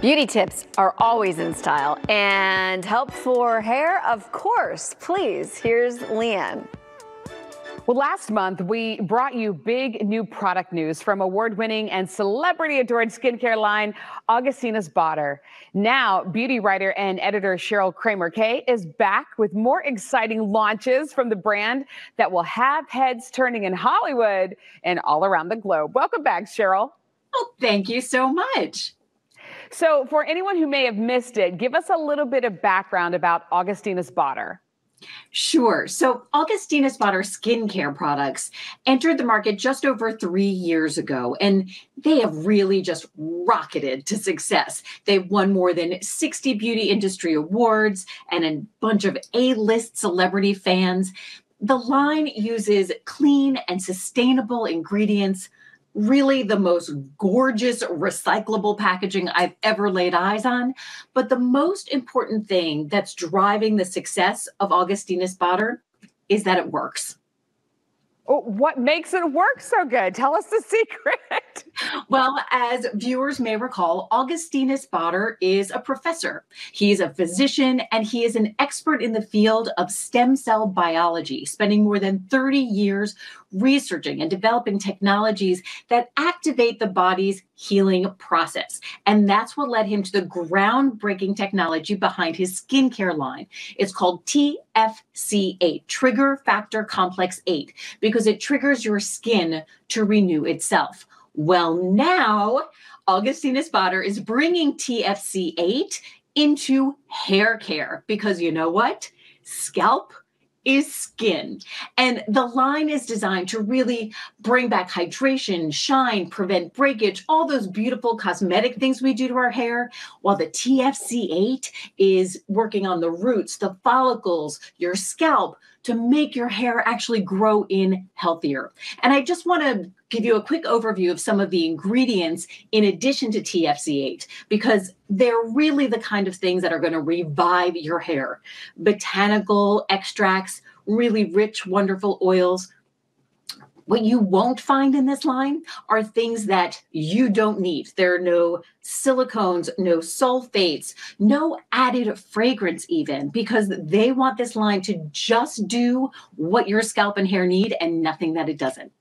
Beauty tips are always in style and help for hair, of course. Please, here's Leanne. Well, last month we brought you big new product news from award winning and celebrity adored skincare line Augustinus Bader. Now, beauty writer and editor Cheryl Kramer Kaye is back with more exciting launches from the brand that will have heads turning in Hollywood and all around the globe. Welcome back, Cheryl. Oh, thank you so much. So, for anyone who may have missed it, give us a little bit of background about Augustinus Bader. Sure. So Augustinus Bader skincare products entered the market just over three years ago, and they have really just rocketed to success. They've won more than 60 beauty industry awards and a bunch of A list celebrity fans. The line uses clean and sustainable ingredients really the most gorgeous recyclable packaging I've ever laid eyes on. But the most important thing that's driving the success of Augustinus Bader is that it works. Oh, what makes it work so good? Tell us the secret. well, as viewers may recall, Augustinus Bader is a professor. He's a physician and he is an expert in the field of stem cell biology, spending more than 30 years researching and developing technologies that activate the body's healing process. And that's what led him to the groundbreaking technology behind his skincare line. It's called TFC8, Trigger Factor Complex 8, because it triggers your skin to renew itself. Well, now Augustinus Bader is bringing TFC8 into hair care because you know what? Scalp is skin. And the line is designed to really bring back hydration, shine, prevent breakage, all those beautiful cosmetic things we do to our hair, while the TFC8 is working on the roots, the follicles, your scalp to make your hair actually grow in healthier. And I just want to give you a quick overview of some of the ingredients in addition to TFC8 because they're really the kind of things that are going to revive your hair. Botanical extracts, really rich, wonderful oils, what you won't find in this line are things that you don't need. There are no silicones, no sulfates, no added fragrance, even because they want this line to just do what your scalp and hair need and nothing that it doesn't.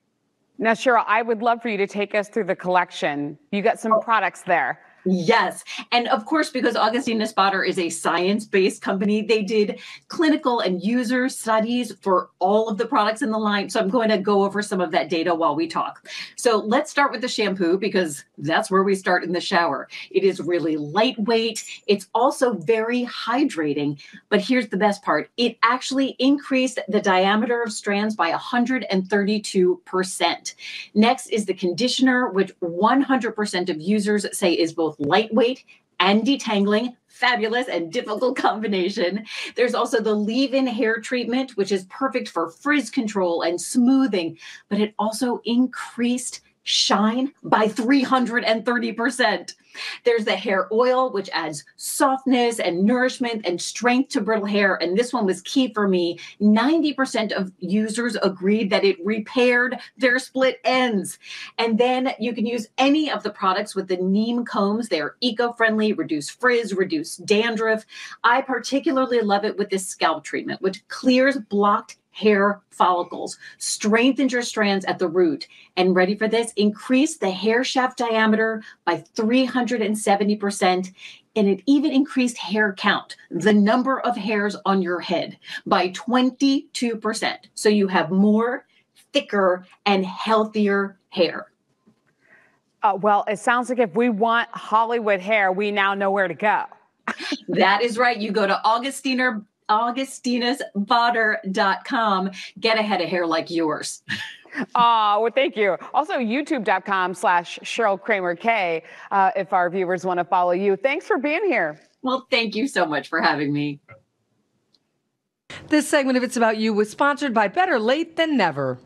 Now, Cheryl, I would love for you to take us through the collection. You got some oh. products there. Yes. And of course, because Augustinus Bader is a science based company, they did clinical and user studies for all of the products in the line. So I'm going to go over some of that data while we talk. So let's start with the shampoo because that's where we start in the shower. It is really lightweight, it's also very hydrating. But here's the best part it actually increased the diameter of strands by 132%. Next is the conditioner, which 100% of users say is both both lightweight and detangling. Fabulous and difficult combination. There's also the leave in hair treatment, which is perfect for frizz control and smoothing, but it also increased shine by 330%. There's the hair oil, which adds softness and nourishment and strength to brittle hair. And this one was key for me. 90% of users agreed that it repaired their split ends. And then you can use any of the products with the neem combs. They're eco friendly, reduce frizz, reduce dandruff. I particularly love it with this scalp treatment, which clears blocked hair follicles, strengthens your strands at the root, and ready for this, increase the hair shaft diameter by 370%. And it even increased hair count, the number of hairs on your head, by 22%. So you have more, thicker, and healthier hair. Uh, well, it sounds like if we want Hollywood hair, we now know where to go. that is right. You go to Augustiner augustinusbader.com. Get a head of hair like yours. Oh, well, thank you. Also, youtube.com slash Cheryl Kramer Kaye uh, if our viewers want to follow you. Thanks for being here. Well, thank you so much for having me. This segment of It's About You was sponsored by Better Late Than Never.